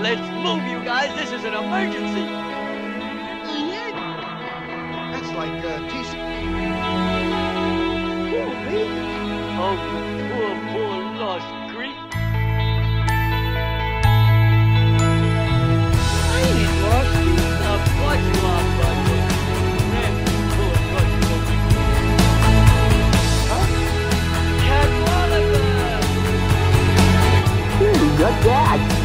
Let's move, you guys. This is an emergency. That's like uh, teach. Oh, poor, poor lost Greek. I ain't lost you. Of course you are, buddy. Good dad.